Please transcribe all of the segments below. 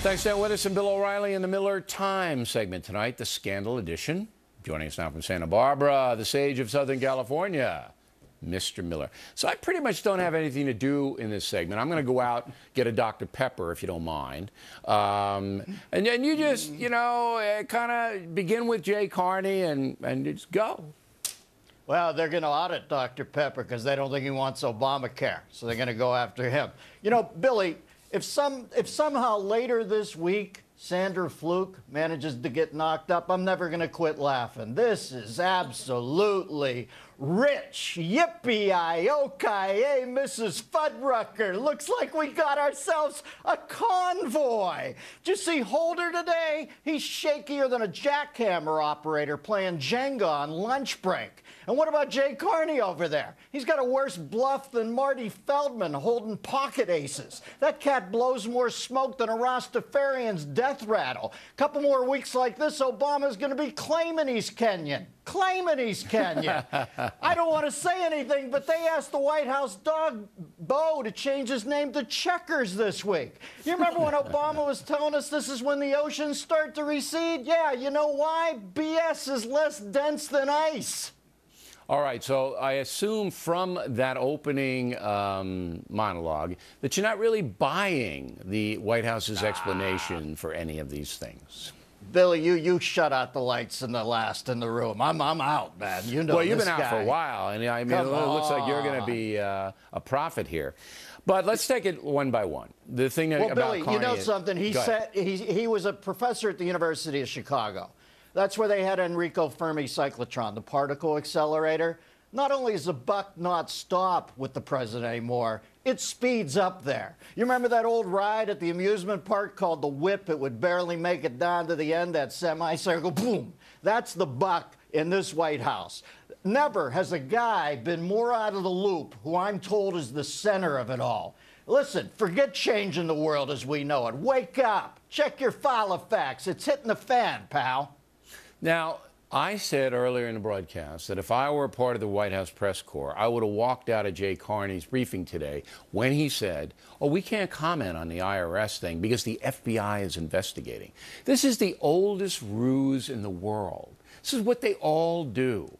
Thanks, Dan Widders and Bill O'Reilly in the Miller Time segment tonight, the Scandal Edition. Joining us now from Santa Barbara, the sage of Southern California, Mr. Miller. So I pretty much don't have anything to do in this segment. I'm going to go out, get a Dr. Pepper, if you don't mind. Um, and then you just, you know, uh, kind of begin with Jay Carney and, and just go. Well, they're going to audit Dr. Pepper because they don't think he wants Obamacare. So they're going to go after him. You know, Billy, if some if somehow later this week Sandra Fluke manages to get knocked up, I'm never going to quit laughing. This is absolutely rich. Yippee okay, Mrs. Fuddrucker. Looks like we got ourselves a convoy. Did you see Holder today? He's shakier than a jackhammer operator playing Jenga on lunch break. And what about Jay Carney over there? He's got a worse bluff than Marty Feldman holding pocket aces. That cat blows more smoke than a Rastafarian's death rattle. A Couple more weeks like this, Obama's going to be claiming he's Kenyan. Claiming he's Kenyan. I don't want to say anything, but they asked the White House dog Bo to change his name to Checkers this week. You remember when Obama was telling us this is when the oceans start to recede? Yeah, you know why? BS is less dense than ice. All right, so I assume from that opening um, monologue that you're not really buying the White House's explanation for any of these things. Billy, you you shut out the lights in the last in the room. I'm I'm out, man. You know. Well, you've been out guy. for a while, and I mean, Come it looks like you're going to be uh, a prophet here. But let's take it one by one. The thing Well, about Billy, you know is- something? He said he he was a professor at the University of Chicago. That's where they had Enrico Fermi cyclotron, the particle accelerator. Not only does the buck not stop with the president anymore, it speeds up there. You remember that old ride at the amusement park called the Whip? It would barely make it down to the end, that semicircle, boom. That's the buck in this White House. Never has a guy been more out of the loop, who I'm told is the center of it all. Listen, forget changing the world as we know it. Wake up. Check your file of facts. It's hitting the fan, pal. Now, I said earlier in the broadcast that if I were a part of the White House press corps, I would have walked out of Jay Carney's briefing today when he said, Oh, we can't comment on the IRS thing because the FBI is investigating. This is the oldest ruse in the world. This is what they all do.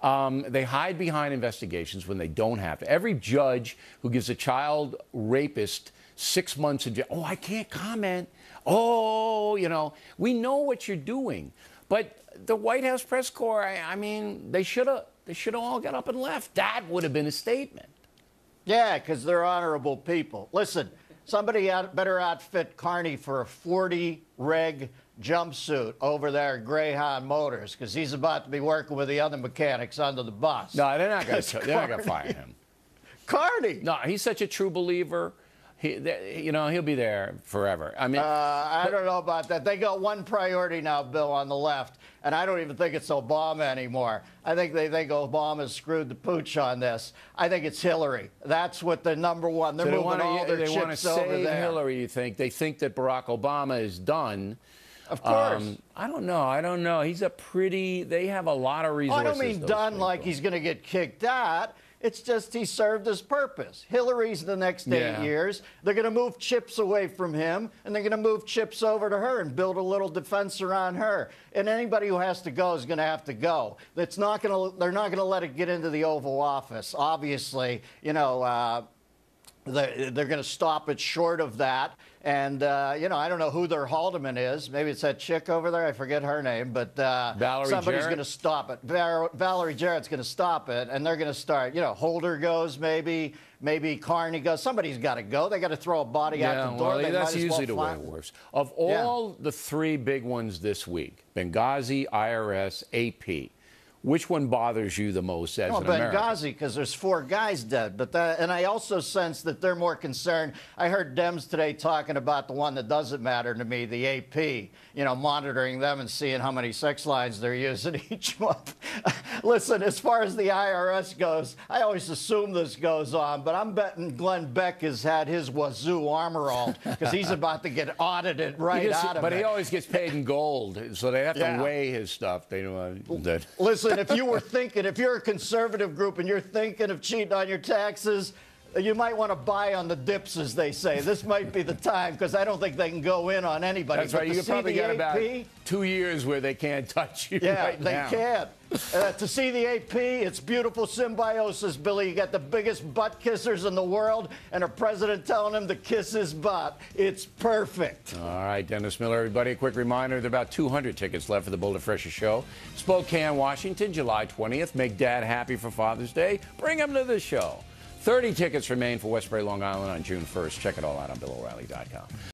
Um, they hide behind investigations when they don't have to. Every judge who gives a child rapist six months in jail, oh, I can't comment. Oh, you know, we know what you're doing. But the White House press corps, I, I mean, they should have they should have all got up and left. That would have been a statement. Yeah, because they're honorable people. Listen, somebody out, better outfit Carney for a 40 reg jumpsuit over there at Greyhound Motors because he's about to be working with the other mechanics under the bus. No, they're not going Because to. They're not going to fire him. Carney! No, he's such a true believer. He, you know, he'll be there forever. I mean, Uh, I don't know about that. They got one priority now, Bill, on the left, and I don't even think it's Obama anymore. I think they think Obama's screwed the pooch on this. I think it's Hillary. That's what the number one. They're So they moving want all their they want to chips over there. Hillary. You think they think that Barack Obama is done? Of course. Um, I don't know. I don't know. He's a pretty. They have a lot of Oh, resources. I don't mean done like he's going to get kicked out. It's just he served his purpose. Hillary's the next Yeah. eight years. They're going to move chips away from him, and they're going to move chips over to her and build a little defense around her. And anybody who has to go is going to have to go. It's not going to. They're not going to let it get into the Oval Office. Obviously, you know. Uh, they're, they're going to stop it short of that. And, uh, you know, I don't know who their Haldeman is. Maybe it's that chick over there. I forget her name. But uh, Valerie somebody's going to stop it. Val- Valerie Jarrett's going to stop it. And they're going to start, you know, Holder goes maybe. Maybe Carney goes. Somebody's got to go. They got to throw a body out the door. well, they that's usually well the way it works. Of Yeah. all the three big ones this week, Benghazi, IRS, AP, which one bothers you the most as No, an American? Benghazi, because there's four guys dead. But that, and I also sense that they're more concerned. I heard Dems today talking about the one that doesn't matter to me, the AP. You know, monitoring them and seeing how many sex lines they're using each month. Listen, as far as the IRS goes, I always assume this goes on, but I'm betting Glenn Beck has had his wazoo armor all because he's about to get audited right gets- out of but it. he always gets paid in gold, so they have Yeah. to weigh his stuff. They know uh, that. Listen, if you were thinking, if you're a conservative group and you're thinking of cheating on your taxes, you might want to buy on the dips, as they say. This might be the time because I don't think they can go in on anybody. That's But right. You probably got about two years where they can't touch you Yeah, right they now. can't. Uh, to see the AP, it's beautiful symbiosis, Billy. You got the biggest butt kissers in the world, and a president telling him to kiss his butt. It's perfect. All right, Dennis Miller, everybody. A quick reminder there are about 200 tickets left for the Bolder Fresher Show. Spokane, Washington, July 20th. Make dad happy for Father's Day. Bring him to the show. 30 tickets remain for Westbury, Long Island on June 1st. Check it all out on BillO'Reilly.com.